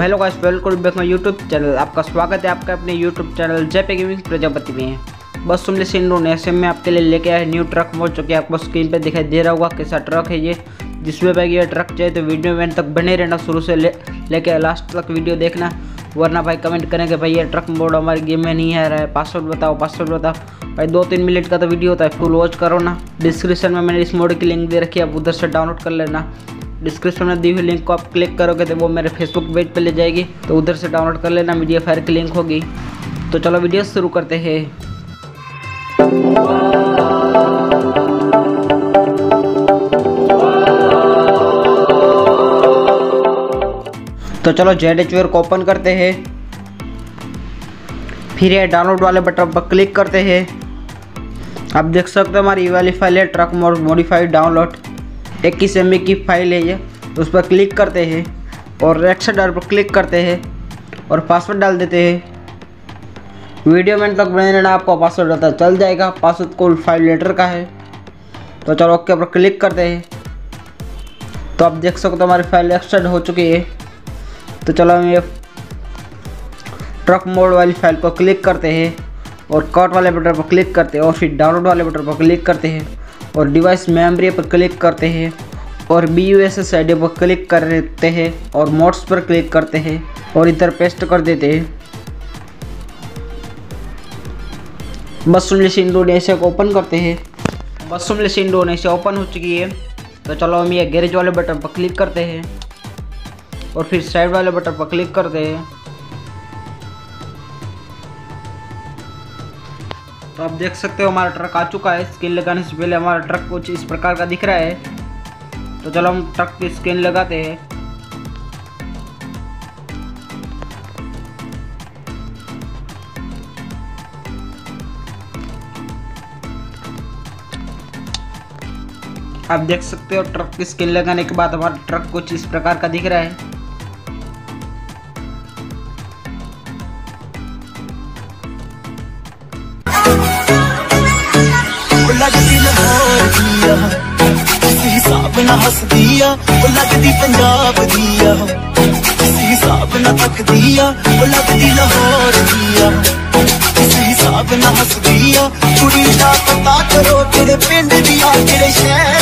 Hello guys, welcome back my YouTube channel. आपका स्वागत है आपका अपने यूट्यूब चैनल जय पे गेमिंग प्रजापति में। बस तुमने इंडोनेशिया में आपके लिए लेके आए न्यू ट्रक मोड जो कि आपको स्क्रीन पे दिखाई दे रहा होगा कैसा ट्रक है ये, जिसमें भाई ये ट्रक चाहिए तो वीडियो में तक बने रहना, शुरू से ले, लेके लास्ट तक वीडियो देखना। वरना भाई कमेंट करेंगे भाई ये ट्रक मोड हमारे गेम में नहीं आ रहा है। पासवर्ड बताओ पासवर्ड बताओ। भाई दो तीन मिनट का तो वीडियो होता है फुल वॉच करो ना। डिस्क्रिप्शन में मैंने इस मोड की लिंक दे रखी है, आप उधर से डाउनलोड कर लेना। डिस्क्रिप्शन में दी हुई लिंक को आप क्लिक करोगे तो वो मेरे फेसबुक पेज पर ले जाएगी। तो उधर से डाउनलोड कर लेना मीडिया फायर की लिंक होगी। तो चलो वीडियो शुरू करते हैं। तो चलो जेड एच को ओपन करते हैं। फिर ये डाउनलोड वाले बटन पर क्लिक करते हैं। आप देख सकते हो हमारी वाली फ़ाइल है ट्रक मोड मॉडिफाइड डाउनलोड इक्कीस एम की फ़ाइल है ये। उस पर क्लिक करते हैं और से डर पर क्लिक करते हैं और पासवर्ड डाल देते हैं। वीडियो में तक बने रहना, आपको पासवर्ड पता चल जाएगा। पासवर्ड कोल फाइव लेटर का है। तो चलो ओके पर क्लिक करते हैं। तो आप देख सकते हो हमारी फ़ाइल एक्सटेंड हो चुकी है। तो चलो हम ये ट्रक मोड वाली फ़ाइल को क्लिक करते हैं और कट वाले बटन पर क्लिक करते हैं और फिर डाउनलोड वाले बटन पर क्लिक करते हैं। और डिवाइस मेमोरी पर क्लिक करते हैं और B U S S I पर क्लिक कर देते हैं और मोड्स पर क्लिक करते हैं और इधर पेस्ट कर देते हैं। बस सुमलेस इंडोनेशिया को ओपन करते हैं। बस सुमलेस इंडोनेशिया ओपन हो चुकी है। तो चलो हम ये गैरेज वाले बटन पर क्लिक करते हैं और फिर साइड वाले बटन पर क्लिक करते हैं। तो आप देख सकते हो हमारा ट्रक आ चुका है। स्किन लगाने से पहले हमारा ट्रक कुछ इस प्रकार का दिख रहा है। तो चलो हम ट्रक की स्किन लगाते हैं। आप देख सकते हो ट्रक की स्किन लगाने के बाद हमारा ट्रक कुछ इस प्रकार का दिख रहा है। ਹੱਸਦੀ ਆ, ਉਹ ਲੱਗਦੀ ਪੰਜਾਬ ਦੀ ਆ। ਕਿਸੇ ਹਿਸਾਬ ਨਾਲ ਤੱਕਦੀ ਆ, ਉਹ ਲੱਗਦੀ ਲਾਹੌਰ ਦੀ ਆ। ਕਿਸੇ ਹਿਸਾਬ ਨਾਲ ਹੱਸਦੀ ਆ, ਕੁੜੀ ਦਾ ਪਤਾ ਕਰੋ ਤੇਰੇ ਪਿੰਡ ਦੀ ਆ ਕਿਹੜੇ ਸ਼ਹਿਰ